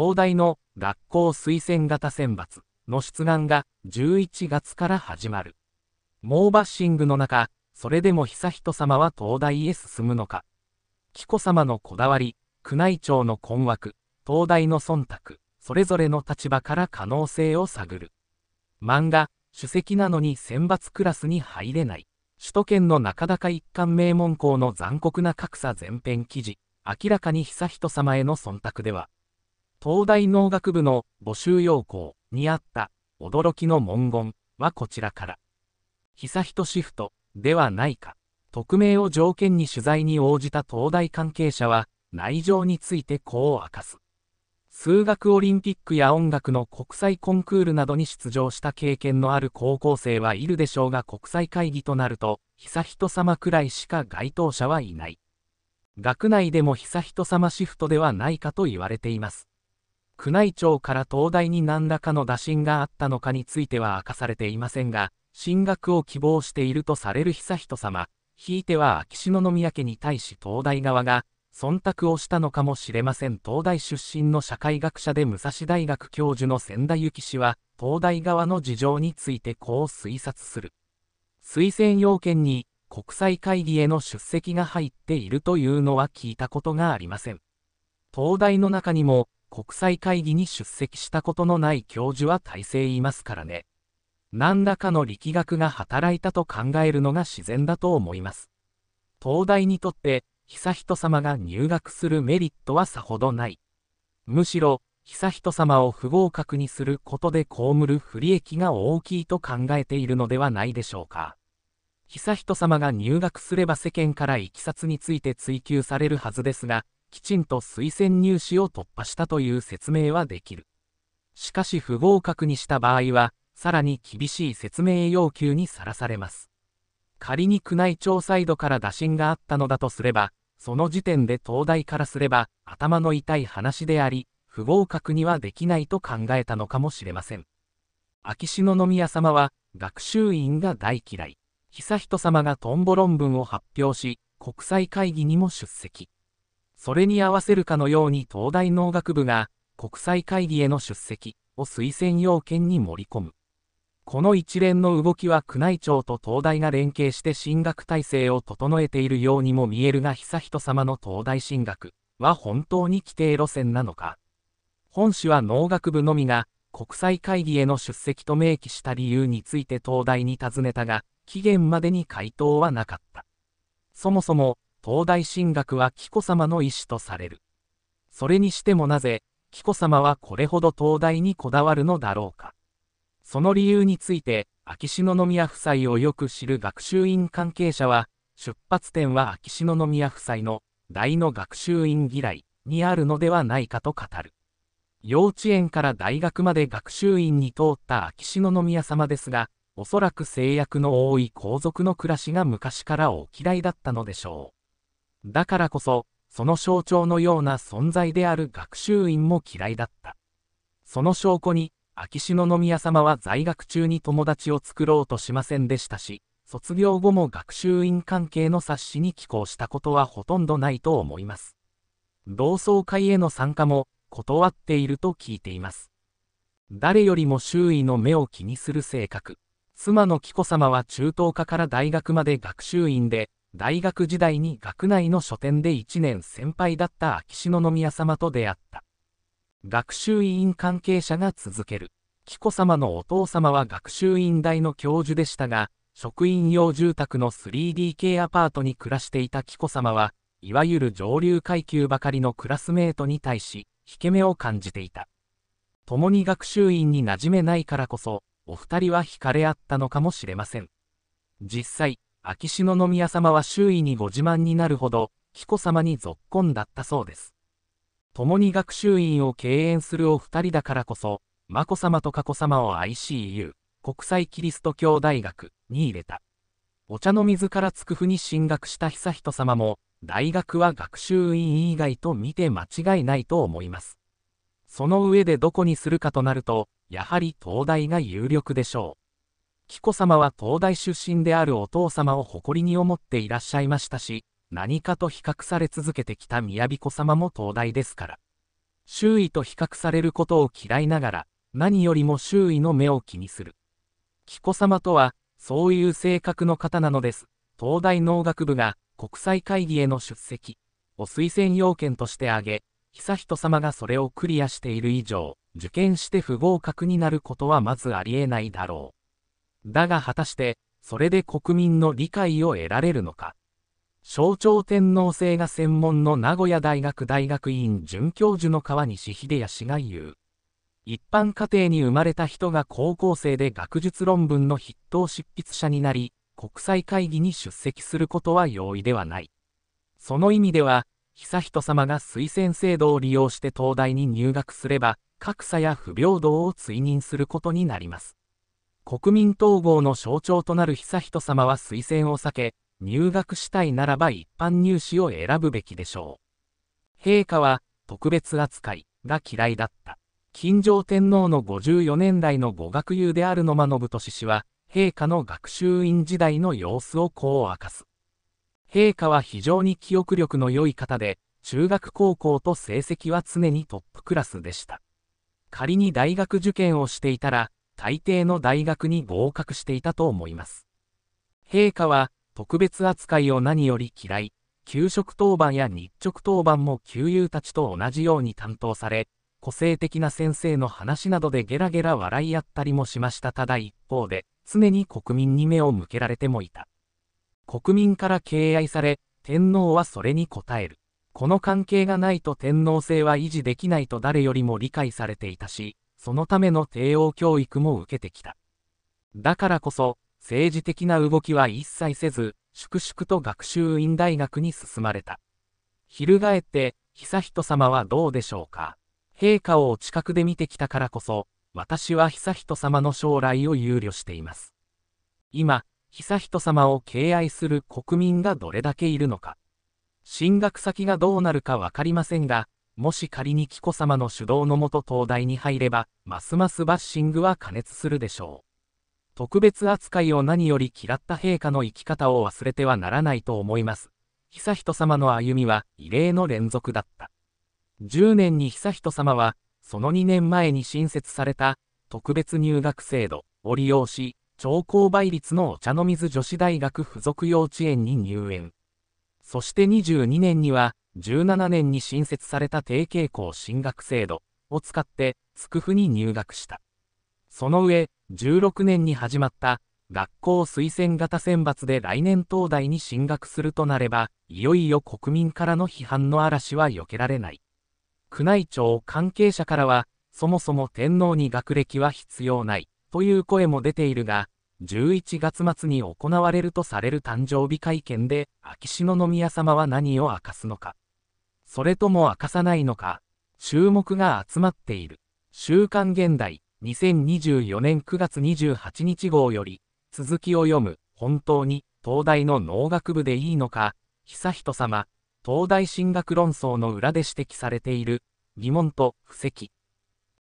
東大の学校推薦型選抜の出願が11月から始まる。猛バッシングの中、それでも悠仁様は東大へ進むのか。紀子様のこだわり、宮内庁の困惑、東大の忖度、それぞれの立場から可能性を探る。漫画、首席なのに選抜クラスに入れない。首都圏の中高一貫名門校の残酷な格差全編記事、明らかに悠仁様への忖度では、東大農学部の募集要項にあった驚きの文言はこちらから。悠仁シフトではないか。匿名を条件に取材に応じた東大関係者は内情についてこう明かす。数学オリンピックや音楽の国際コンクールなどに出場した経験のある高校生はいるでしょうが国際会議となると、悠仁様くらいしか該当者はいない。学内でも悠仁様シフトではないかと言われています。宮内庁から東大に何らかの打診があったのかについては明かされていませんが、進学を希望しているとされる悠仁様、ひいては秋篠宮家に対し東大側が、忖度をしたのかもしれません東大出身の社会学者で武蔵大学教授の千田幸氏は、東大側の事情についてこう推察する。推薦要件に国際会議への出席が入っているというのは聞いたことがありません。東大の中にも国際会議に出席したことのない教授は大勢いますからね。何らかの力学が働いたと考えるのが自然だと思います。東大にとって、悠仁様が入学するメリットはさほどない。むしろ、悠仁様を不合格にすることで被る不利益が大きいと考えているのではないでしょうか。悠仁様が入学すれば世間からいきさつについて追及されるはずですが、きちんと推薦入試を突破したという説明はできる。しかし不合格にした場合は、さらに厳しい説明要求にさらされます。仮に宮内庁サイドから打診があったのだとすれば、その時点で東大からすれば頭の痛い話であり、不合格にはできないと考えたのかもしれません。秋篠宮様は学習院が大嫌い。悠仁様がトンボ論文を発表し、国際会議にも出席。それに合わせるかのように東大農学部が国際会議への出席を推薦要件に盛り込む。この一連の動きは宮内庁と東大が連携して進学体制を整えているようにも見えるが悠仁様の東大進学は本当に規定路線なのか。本誌は農学部のみが国際会議への出席と明記した理由について東大に尋ねたが、期限までに回答はなかった。そもそも、東大進学は紀子様の意思とされる。それにしてもなぜ、紀子様はこれほど東大にこだわるのだろうか。その理由について、秋篠宮夫妻をよく知る学習院関係者は、出発点は秋篠宮夫妻の大の学習院嫌いにあるのではないかと語る。幼稚園から大学まで学習院に通った秋篠宮様ですが、おそらく制約の多い皇族の暮らしが昔からお嫌いだったのでしょう。だからこそ、その象徴のような存在である学習院も嫌いだった。その証拠に、秋篠宮様は在学中に友達を作ろうとしませんでしたし、卒業後も学習院関係の冊子に寄稿したことはほとんどないと思います。同窓会への参加も断っていると聞いています。誰よりも周囲の目を気にする性格。妻の紀子様は中等科から大学まで学習院で、大学時代に学内の書店で1年先輩だった秋篠宮様と出会った。学習院関係者が続ける。紀子様のお父様は学習院大の教授でしたが、職員用住宅の 3DK アパートに暮らしていた紀子様は、いわゆる上流階級ばかりのクラスメートに対し、引け目を感じていた。共に学習院に馴染めないからこそ、お二人は惹かれ合ったのかもしれません。実際、秋篠宮様は周囲にご自慢になるほど、紀子様にぞっこんだったそうです。共に学習院を敬遠するお二人だからこそ、眞子さまと佳子さまを ICU、国際キリスト教大学に入れた。お茶の水からつくふに進学した悠仁さまも、大学は学習院以外と見て間違いないと思います。その上でどこにするかとなると、やはり東大が有力でしょう。紀子様は東大出身であるお父様を誇りに思っていらっしゃいましたし、何かと比較され続けてきた宮子様も東大ですから。周囲と比較されることを嫌いながら、何よりも周囲の目を気にする。紀子様とは、そういう性格の方なのです。東大農学部が国際会議への出席を推薦要件として挙げ、悠仁様がそれをクリアしている以上、受験して不合格になることはまずありえないだろう。だが果たして、それで国民の理解を得られるのか。象徴天皇制が専門の名古屋大学大学院准教授の川西秀也氏が言う。一般家庭に生まれた人が高校生で学術論文の筆頭執筆者になり、国際会議に出席することは容易ではない。その意味では、悠仁さまが推薦制度を利用して東大に入学すれば、格差や不平等を追認することになります。国民統合の象徴となる悠仁さまは推薦を避け、入学したいならば一般入試を選ぶべきでしょう。陛下は、特別扱いが嫌いだった。金城天皇の54年代の語学友である野間信俊氏は、陛下の学習院時代の様子をこう明かす。陛下は非常に記憶力の良い方で、中学高校と成績は常にトップクラスでした。仮に大学受験をしていたら、大抵の大学に合格していたと思います。陛下は、特別扱いを何より嫌い、給食当番や日直当番も旧友たちと同じように担当され、個性的な先生の話などでゲラゲラ笑い合ったりもしましたただ一方で、常に国民に目を向けられてもいた。国民から敬愛され、天皇はそれに応える。この関係がないと天皇制は維持できないと誰よりも理解されていたし、そのための帝王教育も受けてきた。だからこそ、政治的な動きは一切せず、粛々と学習院大学に進まれた。翻って、悠仁さまはどうでしょうか。陛下をお近くで見てきたからこそ、私は悠仁様の将来を憂慮しています。今、悠仁様を敬愛する国民がどれだけいるのか。進学先がどうなるかわかりませんが、もし仮に紀子様の主導のもと東大に入れば、ますますバッシングは加熱するでしょう。特別扱いを何より嫌った陛下の生き方を忘れてはならないと思います。悠仁様の歩みは異例の連続だった。10年に悠仁さまは、その2年前に新設された特別入学制度を利用し、超高倍率のお茶の水女子大学附属幼稚園に入園。そして22年には、17年に新設された低傾向進学制度を使って、つくふに入学した。その上、16年に始まった学校推薦型選抜で来年東大に進学するとなれば、いよいよ国民からの批判の嵐は避けられない。宮内庁関係者からは、そもそも天皇に学歴は必要ない、という声も出ているが、11月末に行われるとされる誕生日会見で、秋篠宮様は何を明かすのか。それとも明かさないのか、注目が集まっている。週刊現代、2024年9月28日号より、続きを読む、本当に、東大の農学部でいいのか、悠仁さま、東大進学論争の裏で指摘されている。疑問と布石